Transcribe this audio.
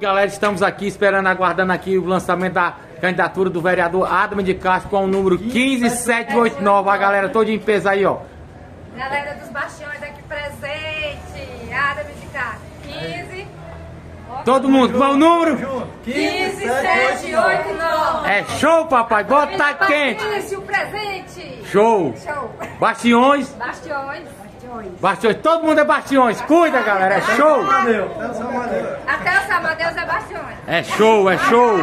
Galera, estamos aqui esperando, aguardando aqui o lançamento da candidatura do vereador Adam de Castro com o número 15789. A galera toda em peso aí, ó. Galera dos Bastiões aqui presente. Adam de Castro. 15. Todo mundo, qual o número? 15789. É show, papai. Bota quente. Patrício, presente. Show. Show. Bastiões. Bastiões. Bastiões. Todo mundo é bastiões. Cuida, galera. É show. Até o Samadeus é. É show, é show.